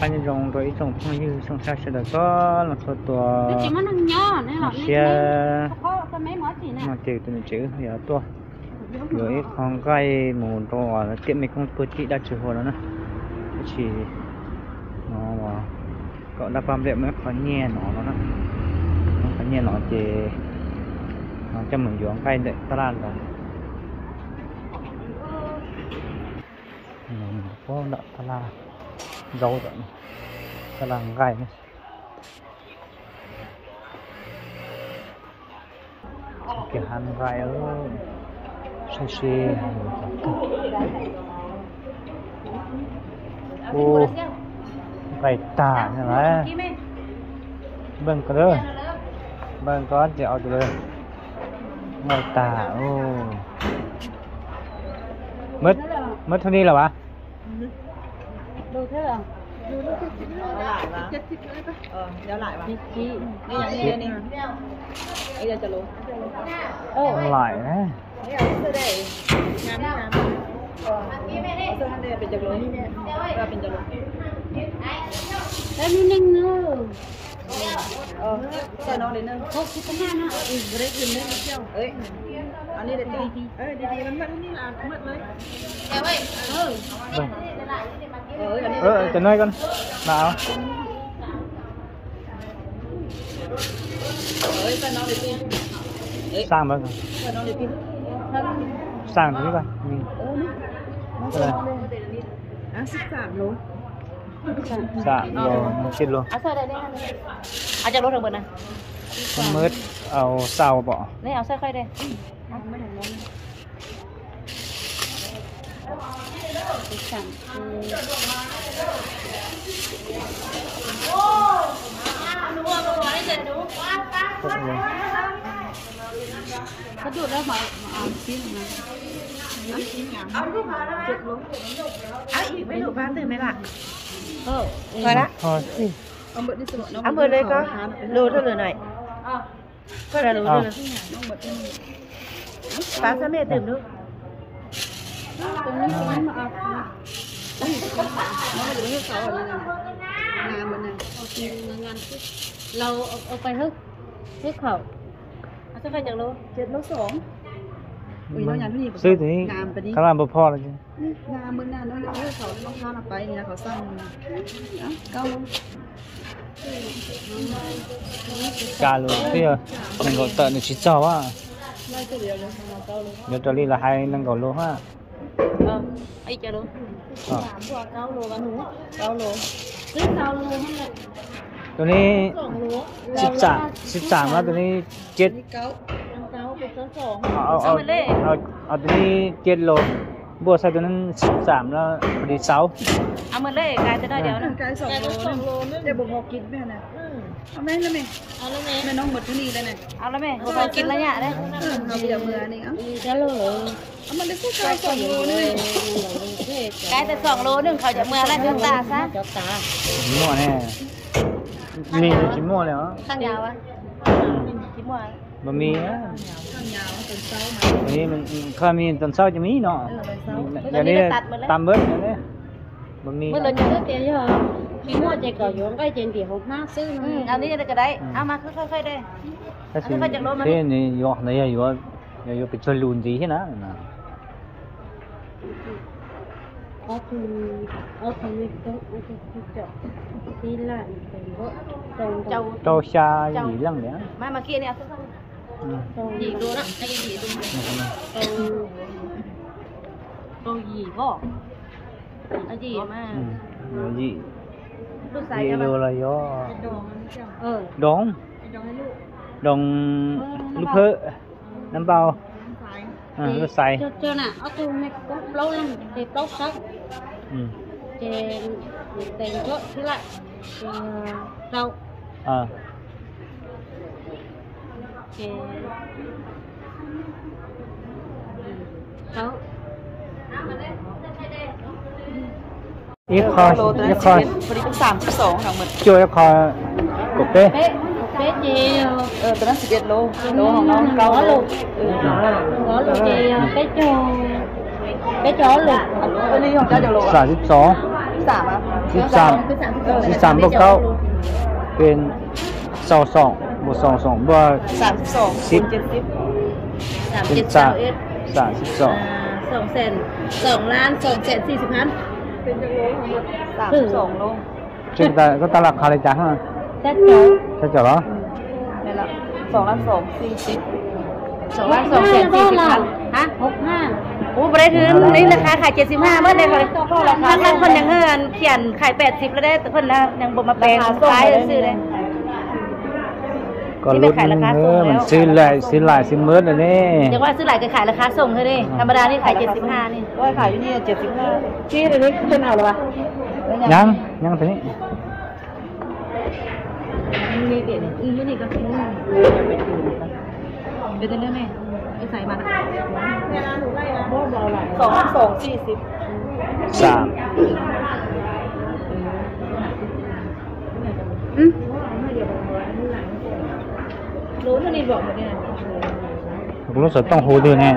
pani rong rồi rong phong như sông sa sẽ được có làm sao tua xe mà chữ từ chữ. Giờ tua. Rồi con cái một đồ là tiệm mình không tua chị đã chữ hồ đó nữa. Chỉ nó mà cậu đã bám đẹp mới khó nhẹ nó nó nó khó nhẹ nó chỉ nó cho mình dưỡng cái đấy ta làm rồi. Nó có đợi ta làm dấu dẫn cái la gai này. Cái hắn gai ở xe xe ô, gai tả như thế vâng có đó vâng có chẹo từ đây gai tả ô. Mất mất thôi đi là bà? ดูเท่าดูลูกสิบเลยหลายะเจ็ดสิบเลยปะเออเดี๋ยวหลายวะนี่นี่อย่างนี้นี่เดี๋ยวจะรู้เออหลายนะนี่เอาเสื้อได้งานงานเสื้อฮันเดเป็นจักรเลยก็เป็นจักรแล้วนี่นึ่งเนอเออเสื้อนองเลยเนอะหกสิบห้าเนาะอีกเรื่องนึงเจ้าเอ้ยอันนี้เด็ดดีเอ้ยดีมันมันนี่ละมันเลยเอ้ยเออ Ừ, trần ơi con. Nào sang mà. Sang thế coi mình giảm luôn giảm rồi xin luôn. À, à chắc luôn được bữa này. Mướt áo sao bỏ lấy áo sao khai đây. Ừ cái sản Bắt được đó mà ăn xin mà mấy độ ba từ mấy bạn ờ thôi đã thôi ăn bữa đây có lô thôi lửa này coi là lô thôi ba sao mẹ từ nữa tôi nghĩ cái mà nó mà đứng sau này nhà mình này ngăn lâu ông phải hức hức khẩu à sao phải nhận luôn chết lúc sống vì nó nhà nó gì vậy thì nó làm bột pho là chứ nhà mình là nó lấy khẩu nó pho là phải nhà khẩu xăm đó câu luôn bây giờ mình gọi tận được chín sáu á nhớ cho là hai năng gọi luôn ha ờ ấy cho luôn cao lô và hú cao lô tức cao lô hơn là ตัวนี้สิบสามสิบสามแล้วตัวนี้เจ็ด cao của số sổ เอาเอาเอาเอาตัวนี้เจ็ดโลบวกใส่ตัวนั้นสิบสามแล้วพอดีเสามาเล à mượn lệ cái อยเดี๋ยวนะกลายสองโลเดี๋ยวบอกกินแม่นะ เอาแม่แล้วแม่เอาแล้วแม่แม่น้องหมดที่นี่แล้วเนี่ยเอาแล้วแม่พอกินแล้วเนี่ยได้เอาไปจากเมืองนี่เอ้าจะโลเอามันได้แค่กายสองโลนี่กายแต่สองโลหนึ่งเขาจะเมื่อแล้วจบตาซะจบตามั่วแน่มีชิมั่วเลยเหรอข้างยาวอะคิดว่าบะหมี่นะข้างยาวจนเช้ามาอันนี้มันเคยมีตอนเช้าจะมีเนาะเออไปเช้าเดี๋ยวนี้ตามเบิร์ดเดี๋ยวนี้บะหมี่เมื่อเราจะเลือกเตียงใช่ไหม ขี้มัวใจเก่าอยู่มันก็เจนดีหกมาซึ่งอันเอานี่ก็ได้เอามาค่อยๆได้ 사실 아 니, 맞 아, 로마는-세연이 요 하나야 요 요요배ยน운지 해나 나. เอนถึงเอาถึงนี่ต้องเอาถึงที่เจาะที่ล่องเป็นก็ตรงเจ้า 또샤 짱. 일랑이 야. มามากี้นี่เอาค่อยตรงๆดีดูนะไอ้ดีดูตรงๆตรงหยีบ่ะอ้ดีมากยี่ ลูกสาย gì จะมา đồ là do ดองอันนี้เจ้า เออ đón ดองให้ลูก đồng lúc hơ năm bao น้ำสาย à, lúc xài เจ้าเจ้าน่ะเอาตัวไม่ก็เล่าลังเด็ กเล่าซัก ừ. เจนเต็งก็ที่ละเรา à. เจนเขา ít kho โลตัว ít นั้น kho พอดีเป็นสามสิบสองทั้งหมด chưa ít kho cục tê เป๊ะเป๊ะเจียวเออตัวนั้นสิบเอ็ดโลโลของน้องเก้าโลเออ có lục จีป๊ะโจเป๊ะจอ lục อันนี้ของเจ้าจะโลสามสิบสองสสามอะสิบสามคือสามสิบสองสิบสามบวกเก้าเป็นสองสองบวกสองสองบวกสามสิบสองสิบเจ็ดสิบสามเป็เจ็นดสาสามมเอ็ดสามสิบสองสองแสนสองล้านสองแสนสี่สิบพัน สามสิบสองโลจึงแต่ก็ตลาดคาเลยจ้าฮะแจ็คเจ้าใช่จ้ะเหรอนี่ละสองล้านสองสี่สิบสองล้านสองแสนสี่สิบพันฮะหกห้าโอ้ไม่ได้ถึงนี่ราคาขายเจ็ดสิบห้าเมื่อได้เลยทางนั้นคนยังเงินเขียนขายแปดสิบแล้วได้แต่คนละยังบ่มาแปลงขายซื้อเลย ก็ลุ้นเออมันซื้อหลายซื้อหลายซื้อเมิดเลยนี่อย่างว่าซื้อหลายก็ขายราคาส่งเท่านี้ธรรมดานี่ขายเจ็ดสิบห้านี่ก็ขายอยู่นี่เจ็ดสิบห้าที่เดี๋ยวนี้เป็นเอาหรอวะยังยังตัวนี้มีเปลี่ยนอืมนี่ก็คือเป็นเรื่องไหมไอ้ใส่มาสองล้านสองสี่สิบสามอืม lúc giờ tông hồ đường nè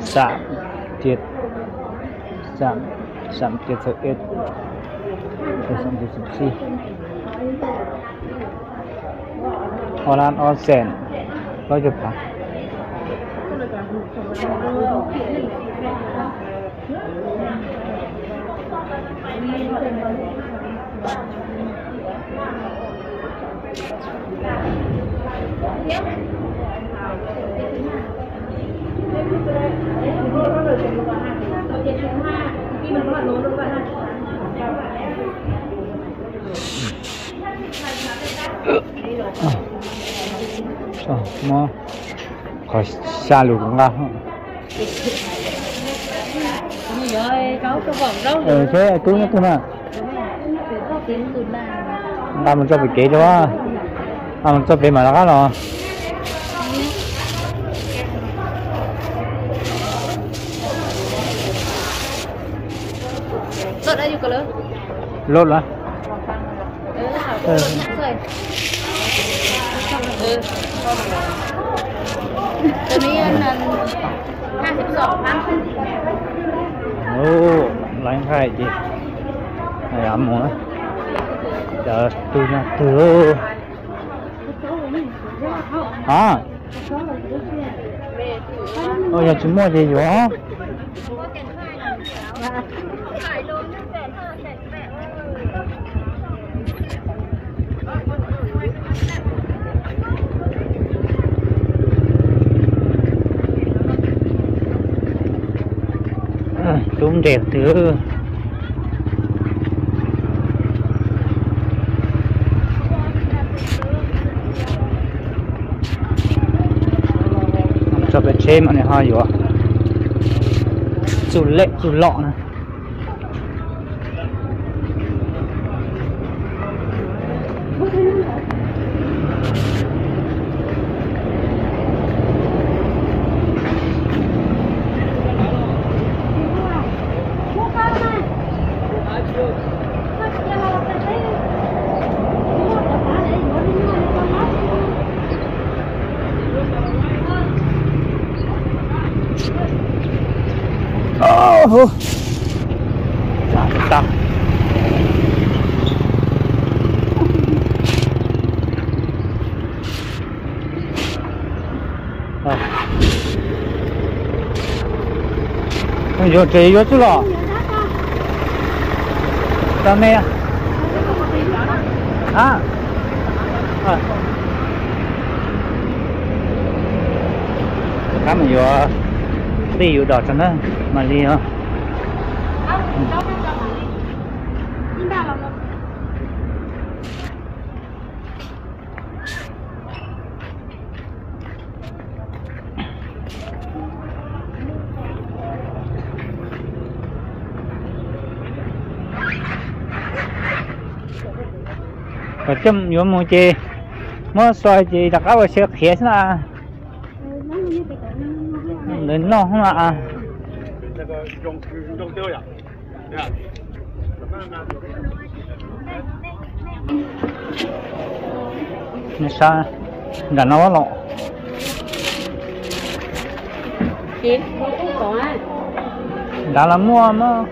sạm tiệt sạm sạm tiệt sợ ít. Sạm tiệt sợ si hoàn an on sen có chụp không Hãy subscribe cho kênh Ghiền Mì Gõ Để không bỏ lỡ những video hấp dẫn khỏi xa lụt cũng ngon. Ừ, thế cứ nhắc nhất thôi mà. Ba mình cho bị kỹ đó. Ba mình cho bị mà nó rồi. Lốt đã có lớn. Lốt nữa ừ. ด้อยู่กันเลย lốt rồi เออค่ะเออสวยเออตัวนี้อันนั้นห้าสิบสองพัน ô lấy khai chị này ấm rồi chờ tôi nha từ à ôi giờ chúng mua gì vậy À, đúng đẹp thứ. Cho bé chế mà này hai rồi chủ lệ chủ lọ này. Oh, Mantap. À. Ôi dồi, chị vô chứ lò Sao nè? À. À. Cảm ơn vô. Đi vô đọt cho nó mà đi hả? Có châm vô mua chê. Mua xoay chê đặc áo xe khía thế nào Đến nó không ạ nó sao đã nó lọ. Á đã là mua mà.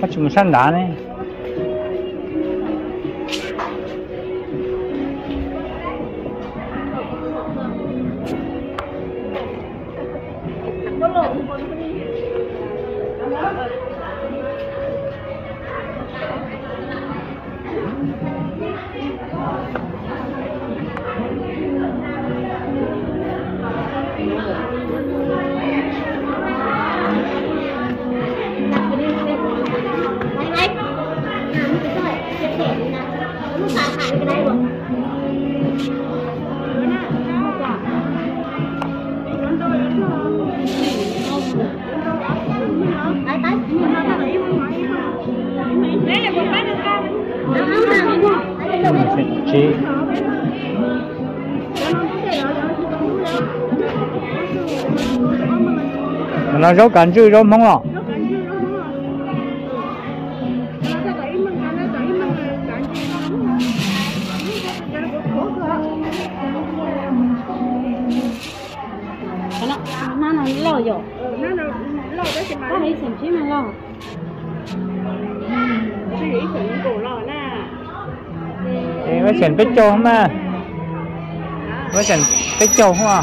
Các chúng săn đá này Nó rau cảnh chứ rau mong lọ nó nó lo rồi có thấy xem chứ mà lo thì mới chuyển bích châu không à? Mới chuyển bích châu không à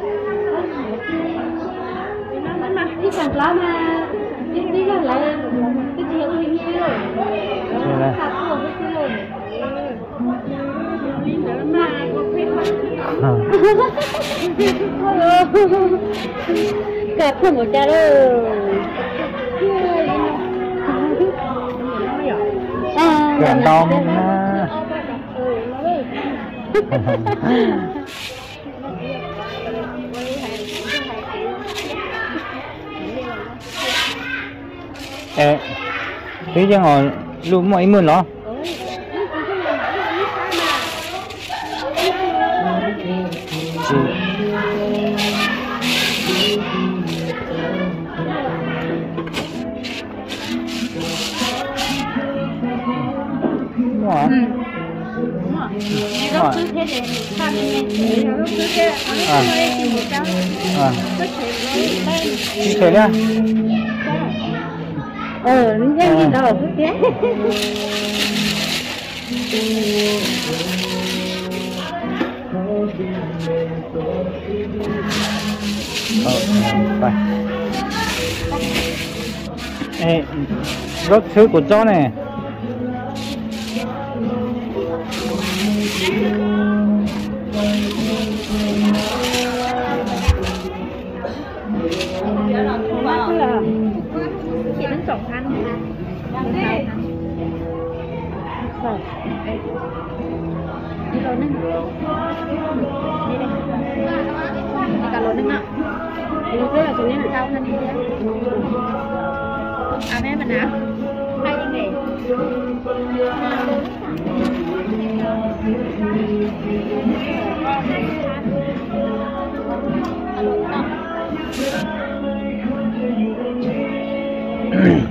นี่สั่งปลามานี่นี่ก็อะไรจะเจียวอะไรเงี้ยใช่ไหมขาดตัวไม่เสื่อมนี่เดี๋ยมาก็กจ้หมดใแกนดองนะ Ê, thế chứ họ luôn mọi mượn nó Ừ. Đúng rồi. Ừ. Đúng rồi. Đúng rồi. À. À. Thế ờ. ờ. nhá ờ nó nhanh như đầu cứ thế ờ, đây. Ê, gốc thứ của chó này rồi đi lô nâng đi đây đi cả lô nâng ạ đi lô chúng nên là sao thân đi à mẹ mình ạ hay đi nghỉ Mm-hmm.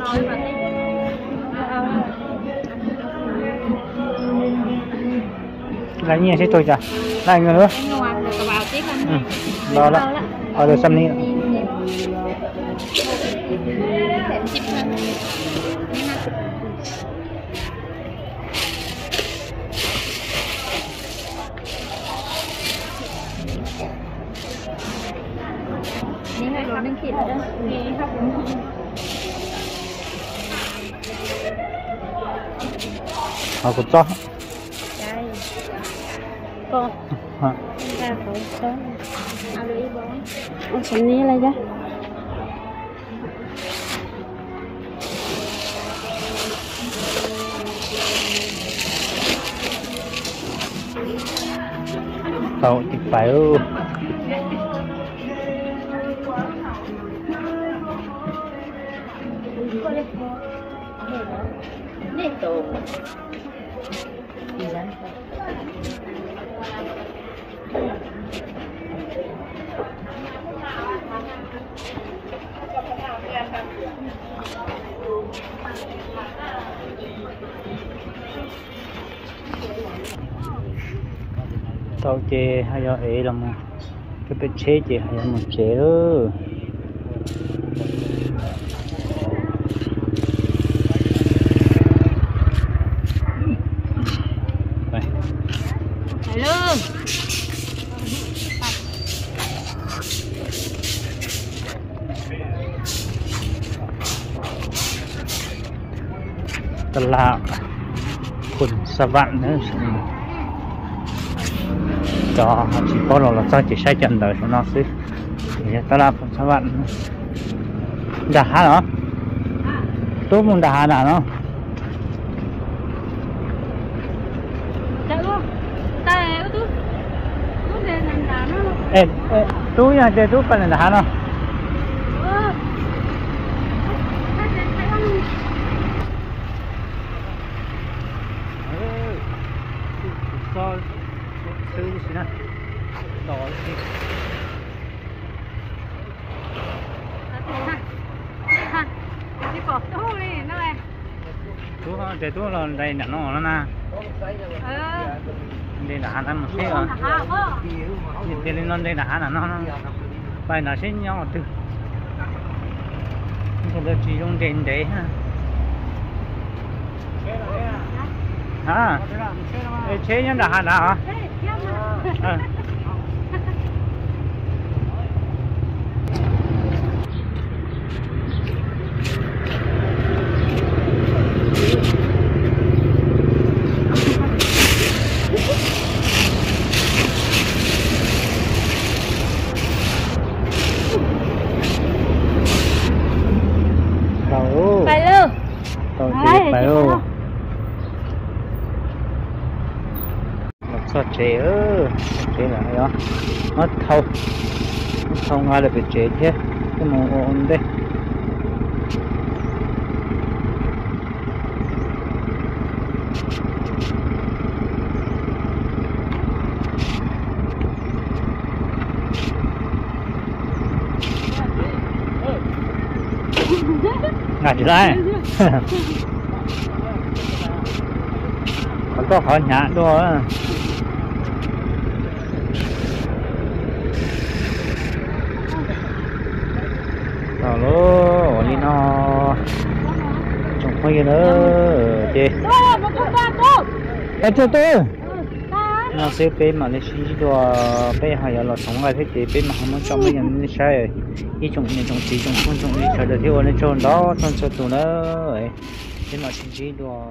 là và thích lấy nhiều thế thôi chả lại người nữa. Ừ. đó đó ở được xăm đi Hãy subscribe cho kênh Ghiền Mì Gõ Để không bỏ lỡ những video hấp dẫn 好不错。đây con ra khỏi sớm à lưỡi bóng ông sẽ ní lại chứ tao tịch phải ư Thank you. ต tàu chè hay là ấy là cái bếp chế chè hay là một chế đó sa vạn nữa. Cho chỉ có là là sao chỉ sai chân đời cho nó xí thì ta làm sa vạn đã hả nó tốt muốn đã hả nó. Eh, eh, tú ya te tú para el dejano. cọp tu đi nó này tu không để tu là đây là nó nó na. Đây là ăn ăn một xíu à. Thì lên non đây là ăn là nó nó. Bài là xin nhau từ không được chỉ dùng tiền để ha. À chế nhân là hả? Nào hả ừ. Nó thâu. Nó thâu ngay là bị chết thế. Cái màu ổn đấy. Ngạt đi lại còn có khỏi nhã đua lô đi nó trong khoai nữa chị. Em chưa tôi. Nó sẽ bé mà lấy xin đồ bé hay là sống lại thế chị. Bé mà không cho mấy nhân sai ý chung này chung chỉ chung con chung đi chờ đợi theo anh chồng đó chồng sợ tụi nó ấy. Thế mà xin đồ